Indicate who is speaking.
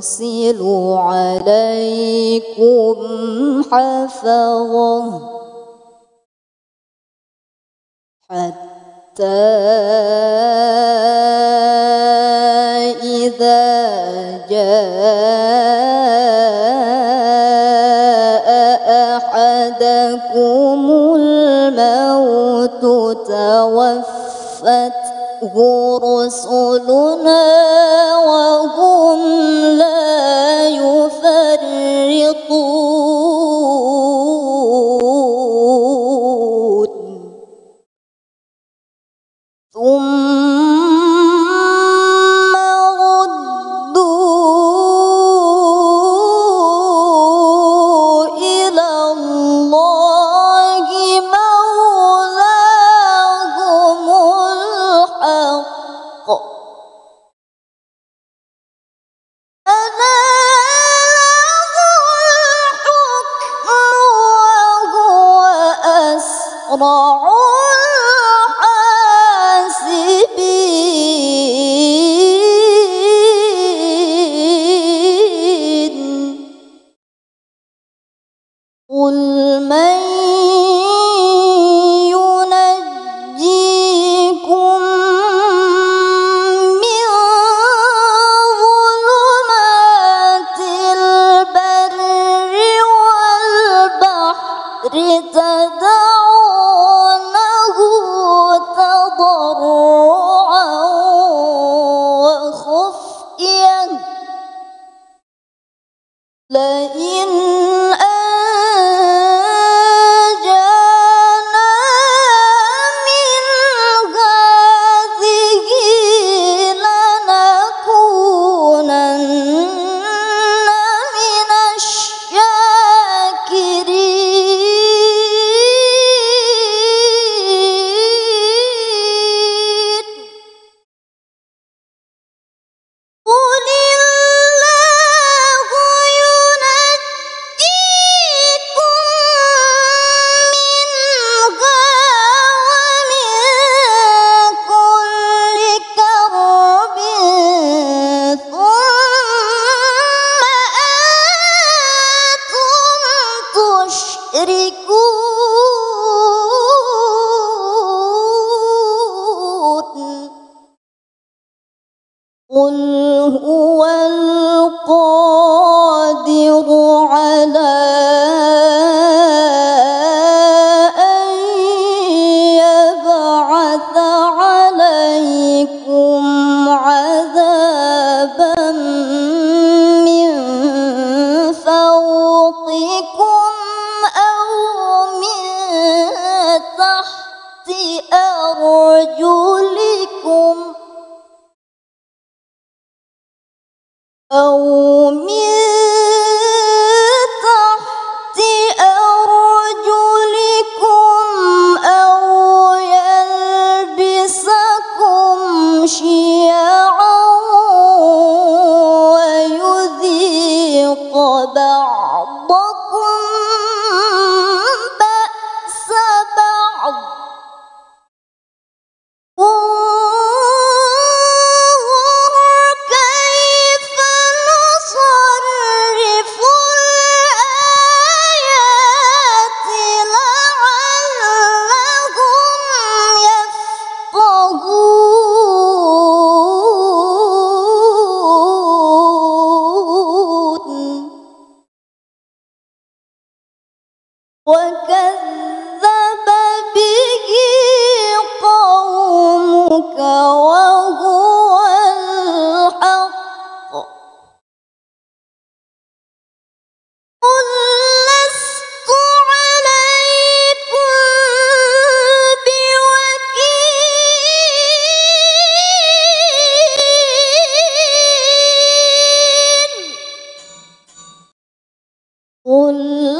Speaker 1: ويرسل عليكم حفظه حتى إذا جاء أحدكم الموت توفته رسلنا وهم ثم ردوا إلى الله مولاهم الحق. أسرع Oh. تحت ربك وهو الحق. قل لست عليكم بوكيل.